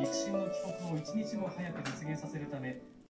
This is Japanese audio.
肉親の帰国を一日も早く実現させるため